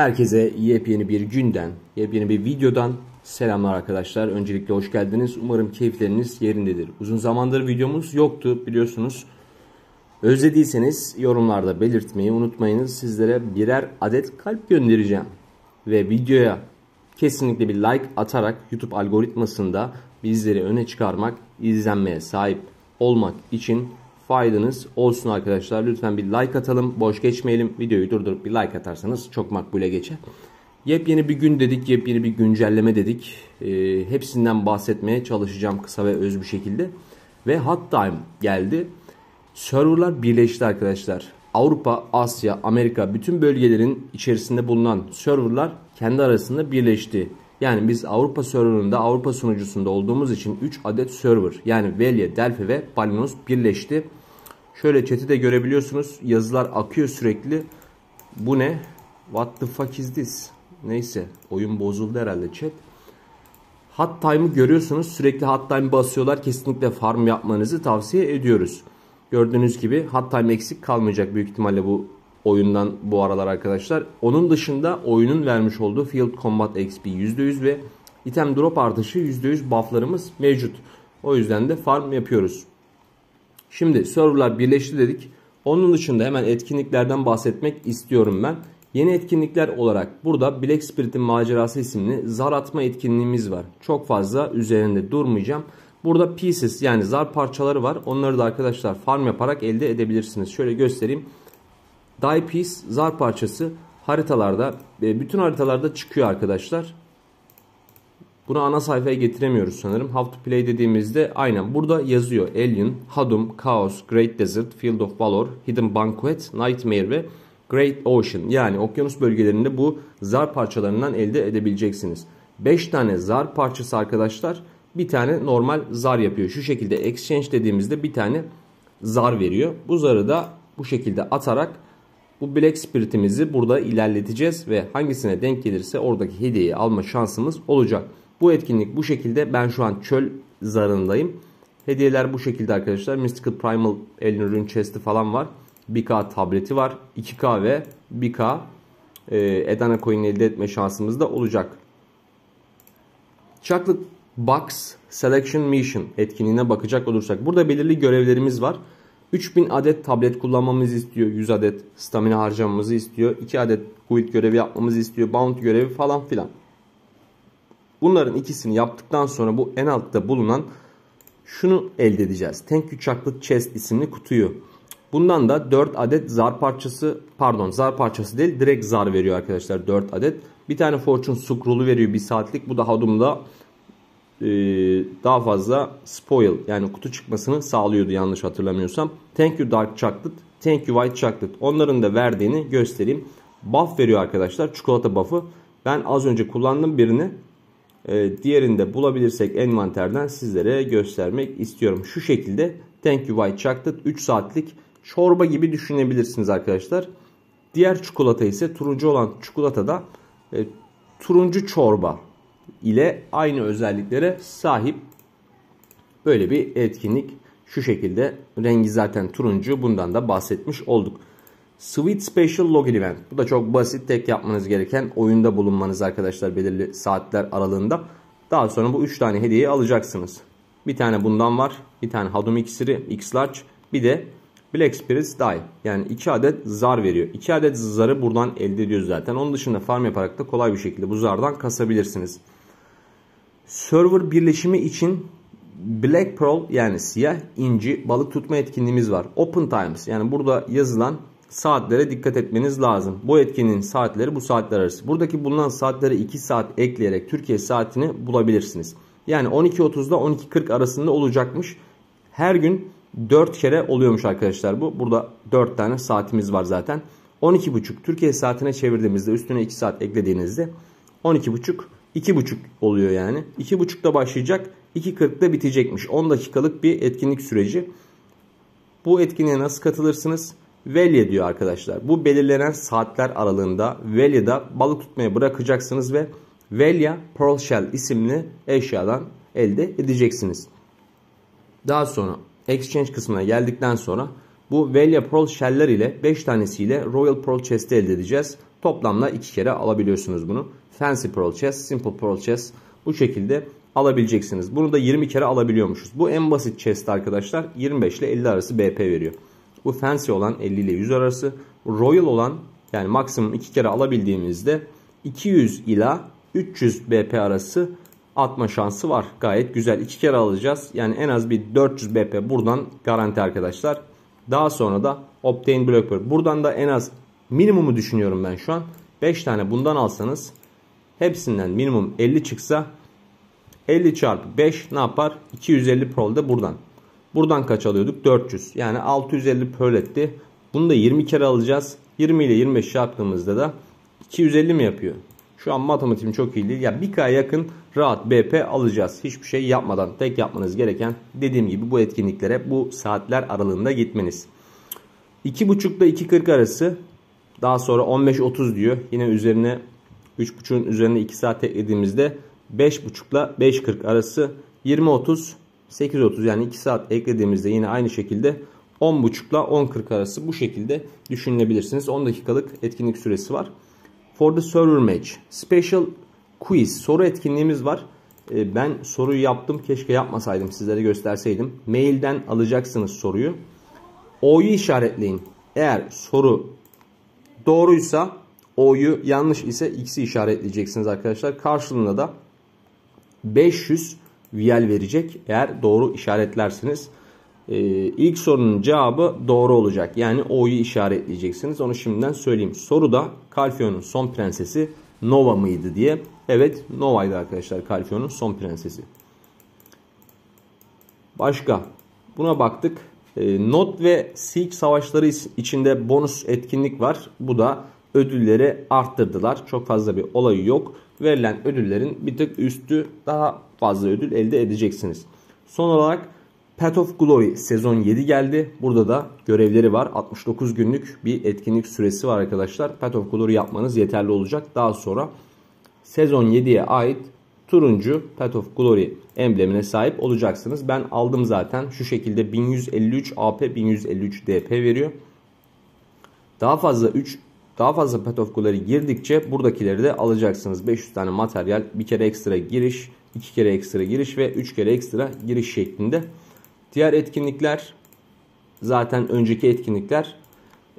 Herkese yepyeni bir günden, yepyeni bir videodan selamlar arkadaşlar. Öncelikle hoş geldiniz. Umarım keyifleriniz yerindedir. Uzun zamandır videomuz yoktu biliyorsunuz. Özlediyseniz yorumlarda belirtmeyi unutmayınız. Sizlere birer adet kalp göndereceğim. Ve videoya kesinlikle bir like atarak YouTube algoritmasında bizleri öne çıkarmak, izlenmeye sahip olmak için faydanız olsun arkadaşlar. Lütfen bir like atalım. Boş geçmeyelim. Videoyu durdurup bir like atarsanız çok makbule geçer. Yepyeni bir gün dedik. Yepyeni bir güncelleme dedik. E, hepsinden bahsetmeye çalışacağım kısa ve öz bir şekilde. Ve Hot Time geldi. Serverlar birleşti arkadaşlar. Avrupa, Asya, Amerika bütün bölgelerin içerisinde bulunan serverlar kendi arasında birleşti. Yani biz Avrupa serverında Avrupa sunucusunda olduğumuz için 3 adet server yani Velia, Delphi ve Balinos birleşti. Şöyle chat'i de görebiliyorsunuz. Yazılar akıyor sürekli. Bu ne? What the fuck is this? Neyse oyun bozuldu herhalde chat. Hot time'ı görüyorsunuz. Sürekli hot time basıyorlar. Kesinlikle farm yapmanızı tavsiye ediyoruz. Gördüğünüz gibi hot time eksik kalmayacak büyük ihtimalle bu oyundan bu aralar arkadaşlar. Onun dışında oyunun vermiş olduğu Field Combat XP %100 ve item drop artışı %100 bufflarımız mevcut. O yüzden de farm yapıyoruz. Şimdi serverlar birleşti dedik. Onun dışında hemen etkinliklerden bahsetmek istiyorum ben. Yeni etkinlikler olarak burada Black Spirit'in macerası isimli zar atma etkinliğimiz var. Çok fazla üzerinde durmayacağım. Burada pieces yani zar parçaları var. Onları da arkadaşlar farm yaparak elde edebilirsiniz. Şöyle göstereyim. Die piece zar parçası haritalarda e, bütün haritalarda çıkıyor arkadaşlar. Bunu ana sayfaya getiremiyoruz sanırım. How to play dediğimizde aynen burada yazıyor. Alien, Hadum, Chaos, Great Desert, Field of Valor, Hidden Banquet, Nightmare ve Great Ocean. Yani okyanus bölgelerinde bu zar parçalarından elde edebileceksiniz. 5 tane zar parçası arkadaşlar bir tane normal zar yapıyor. Şu şekilde exchange dediğimizde bir tane zar veriyor. Bu zarı da bu şekilde atarak bu Black Spirit'imizi burada ilerleteceğiz ve hangisine denk gelirse oradaki hediyeyi alma şansımız olacak. Bu etkinlik bu şekilde. Ben şu an çöl zarındayım. Hediyeler bu şekilde arkadaşlar. Mystical Primal Alien Rune Chest'i falan var. 1K tableti var. 2K ve 1K e, Edana coin elde etme şansımız da olacak. Chocolate Box Selection Mission etkinliğine bakacak olursak. Burada belirli görevlerimiz var. 3000 adet tablet kullanmamızı istiyor. 100 adet stamina harcamamızı istiyor. 2 adet quit görevi yapmamızı istiyor. Bounty görevi falan filan. Bunların ikisini yaptıktan sonra bu en altta bulunan şunu elde edeceğiz. Thank you Chocolate Chest isimli kutuyu. Bundan da 4 adet zar parçası pardon zar parçası değil direkt zar veriyor arkadaşlar 4 adet. Bir tane Fortune Scroll'u veriyor 1 saatlik. Bu da Hadum'da e, daha fazla spoil yani kutu çıkmasını sağlıyordu yanlış hatırlamıyorsam. Thank you Dark Chocolate, Thank you White Chocolate. Onların da verdiğini göstereyim. Buff veriyor arkadaşlar çikolata buff'ı. Ben az önce kullandım birini. Ee, diğerini de bulabilirsek envanterden sizlere göstermek istiyorum. Şu şekilde Thank You White Chocolate 3 saatlik çorba gibi düşünebilirsiniz arkadaşlar. Diğer çikolata ise turuncu olan çikolata da e, turuncu çorba ile aynı özelliklere sahip. Böyle bir etkinlik şu şekilde. Rengi zaten turuncu. Bundan da bahsetmiş olduk. Sweet Special Login Event. Bu da çok basit. Tek yapmanız gereken oyunda bulunmanız arkadaşlar belirli saatler aralığında. Daha sonra bu 3 tane hediyeyi alacaksınız. Bir tane bundan var. Bir tane Hadum iksiri X Large. Bir de Black Spirits Die. Yani 2 adet zar veriyor. 2 adet zarı buradan elde ediyoruz zaten. Onun dışında farm yaparak da kolay bir şekilde bu zardan kasabilirsiniz. Server birleşimi için Black Pearl yani siyah inci balık tutma etkinliğimiz var. Open Times yani burada yazılan saatlere dikkat etmeniz lazım. Bu etkinliğin saatleri bu saatler arası. Buradaki bulunan saatlere 2 saat ekleyerek Türkiye saatini bulabilirsiniz. Yani 12.30'da 12.40 arasında olacakmış. Her gün 4 kere oluyormuş arkadaşlar bu. Burada 4 tane saatimiz var zaten. 12.30 Türkiye saatine çevirdiğimizde üstüne 2 saat eklediğinizde 12.30 2.30 oluyor yani. 2.30'da başlayacak 2.40'da bitecekmiş. 10 dakikalık bir etkinlik süreci. Bu etkinliğe nasıl katılırsınız? Velya diyor arkadaşlar. Bu belirlenen saatler aralığında Velya'da balık tutmaya bırakacaksınız ve Velya Pearl Shell isimli eşyadan elde edeceksiniz. Daha sonra exchange kısmına geldikten sonra Bu Velia Pearl Shell'ler ile 5 tanesiyle Royal Pearl Chest'i elde edeceğiz. Toplamda 2 kere alabiliyorsunuz bunu. Fancy Pearl Chest, Simple Pearl Chest bu şekilde alabileceksiniz. Bunu da 20 kere alabiliyormuşuz. Bu en basit chest arkadaşlar. 25 ile 50 arası BP veriyor. Bu fancy olan 50 ile 100 arası. Royal olan yani maksimum 2 kere alabildiğimizde 200 ila 300 BP arası atma şansı var. Gayet güzel. 2 kere alacağız. Yani en az bir 400 BP buradan garanti arkadaşlar. Daha sonra da Obtain Blackbird. Buradan da en az minimumu düşünüyorum ben şu an. 5 tane bundan alsanız hepsinden minimum 50 çıksa 50 çarpı 5 ne yapar? 250 pearl de buradan. Buradan kaç alıyorduk? 400. Yani 650 pearl etti. Bunu da 20 kere alacağız. 20 ile 25 çarptığımızda da 250 mi yapıyor? Şu an matematiğim çok iyi değil. Ya bir k yakın rahat BP alacağız. Hiçbir şey yapmadan tek yapmanız gereken dediğim gibi bu etkinliklere bu saatler aralığında gitmeniz. 2.5 ile 2.40 arası daha sonra 15.30 diyor. Yine üzerine 3.5'un üzerine 2 saat eklediğimizde 5.5 ile 5.40 arası 20.30 8.30 yani 2 saat eklediğimizde yine aynı şekilde 10.30 ile 10.40 arası bu şekilde düşünebilirsiniz. 10 dakikalık etkinlik süresi var. For the server match. Special quiz. Soru etkinliğimiz var. Ee, ben soruyu yaptım. Keşke yapmasaydım. Sizlere gösterseydim. Mailden alacaksınız soruyu. O'yu işaretleyin. Eğer soru doğruysa O'yu yanlış ise X'i işaretleyeceksiniz arkadaşlar. Karşılığında da 500 VL verecek eğer doğru işaretlersiniz. Ee, ilk sorunun cevabı doğru olacak. Yani O'yu işaretleyeceksiniz. Onu şimdiden söyleyeyim. Soruda Calfeon'un son prensesi Nova mıydı diye. Evet Nova'ydı arkadaşlar Calfeon'un son prensesi. Başka. Buna baktık. E, Not ve Siege savaşları içinde bonus etkinlik var. Bu da ödülleri arttırdılar. Çok fazla bir olayı yok. Verilen ödüllerin bir tık üstü daha fazla ödül elde edeceksiniz. Son olarak Path of Glory sezon 7 geldi. Burada da görevleri var. 69 günlük bir etkinlik süresi var arkadaşlar. Path of Glory yapmanız yeterli olacak. Daha sonra sezon 7'ye ait turuncu Path of Glory emblemine sahip olacaksınız. Ben aldım zaten. Şu şekilde 1153 AP 1153 DP veriyor. Daha fazla 3 daha fazla Path of Glory girdikçe buradakileri de alacaksınız. 500 tane materyal, bir kere ekstra giriş, iki kere ekstra giriş ve üç kere ekstra giriş şeklinde. Diğer etkinlikler zaten önceki etkinlikler.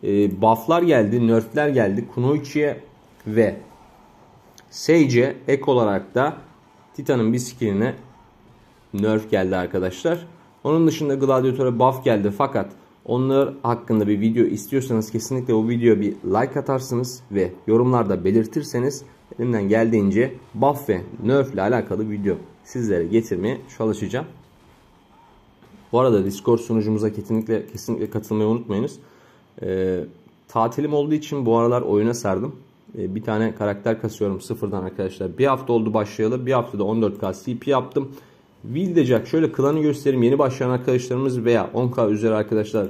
E, bufflar geldi, nerfler geldi. Kunoichi'ye ve Sage'e ek olarak da Titan'ın bir skilline nerf geldi arkadaşlar. Onun dışında Gladiator'a buff geldi fakat onlar hakkında bir video istiyorsanız kesinlikle o videoya bir like atarsınız ve yorumlarda belirtirseniz elimden geldiğince buff ve nerf ile alakalı video sizlere getirmeye çalışacağım. Bu arada Discord sunucumuza kesinlikle kesinlikle katılmayı unutmayınız. Ee, tatilim olduğu için bu aralar oyuna sardım. Ee, bir tane karakter kasıyorum sıfırdan arkadaşlar. Bir hafta oldu başlayalı. Bir haftada 14k CP yaptım. Wildecak şöyle klanı göstereyim. Yeni başlayan arkadaşlarımız veya 10k üzeri arkadaşlar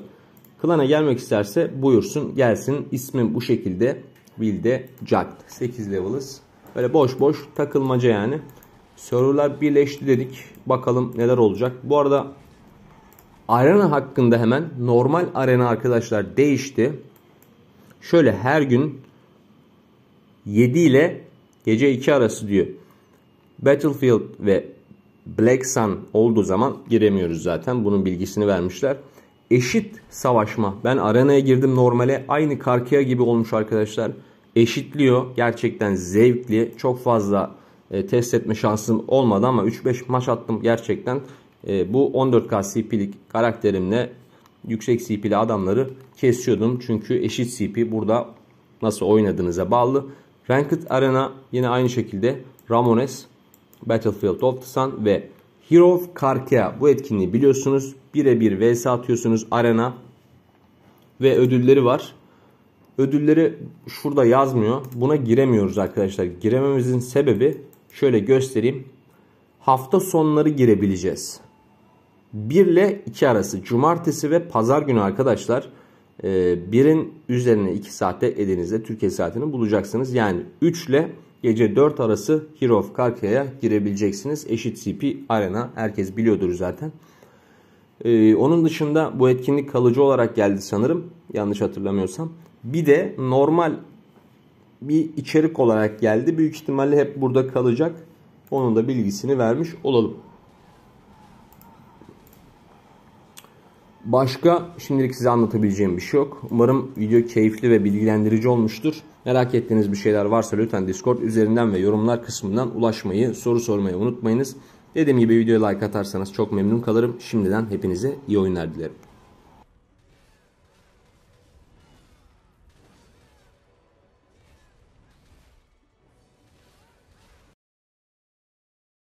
klana gelmek isterse buyursun gelsin. İsmim bu şekilde. Wilde Jack. 8 level'ız. Böyle boş boş takılmaca yani. Serverlar birleşti dedik. Bakalım neler olacak. Bu arada arena hakkında hemen normal arena arkadaşlar değişti. Şöyle her gün 7 ile gece 2 arası diyor. Battlefield ve Black Sun olduğu zaman giremiyoruz zaten. Bunun bilgisini vermişler. Eşit savaşma. Ben arenaya girdim normale. Aynı Karkia gibi olmuş arkadaşlar. Eşitliyor. Gerçekten zevkli. Çok fazla e, test etme şansım olmadı ama 3-5 maç attım gerçekten. E, bu 14K CP'lik karakterimle yüksek CP'li adamları kesiyordum. Çünkü eşit CP burada nasıl oynadığınıza bağlı. Ranked Arena yine aynı şekilde Ramones, Battlefield of the Sun ve Hero of Karkia bu etkinliği biliyorsunuz. Birebir vs atıyorsunuz arena ve ödülleri var. Ödülleri şurada yazmıyor. Buna giremiyoruz arkadaşlar. Girememizin sebebi şöyle göstereyim. Hafta sonları girebileceğiz. 1 ile 2 arası cumartesi ve pazar günü arkadaşlar e, birin üzerine 2 saatte elinizde Türkiye saatini bulacaksınız. Yani 3 ile gece 4 arası Hero of Karkia'ya girebileceksiniz. Eşit CP Arena herkes biliyordur zaten. Ee, onun dışında bu etkinlik kalıcı olarak geldi sanırım. Yanlış hatırlamıyorsam. Bir de normal bir içerik olarak geldi. Büyük ihtimalle hep burada kalacak. Onun da bilgisini vermiş olalım. Başka şimdilik size anlatabileceğim bir şey yok. Umarım video keyifli ve bilgilendirici olmuştur. Merak ettiğiniz bir şeyler varsa lütfen Discord üzerinden ve yorumlar kısmından ulaşmayı, soru sormayı unutmayınız. Dediğim gibi videoya like atarsanız çok memnun kalırım. Şimdiden hepinize iyi oyunlar dilerim.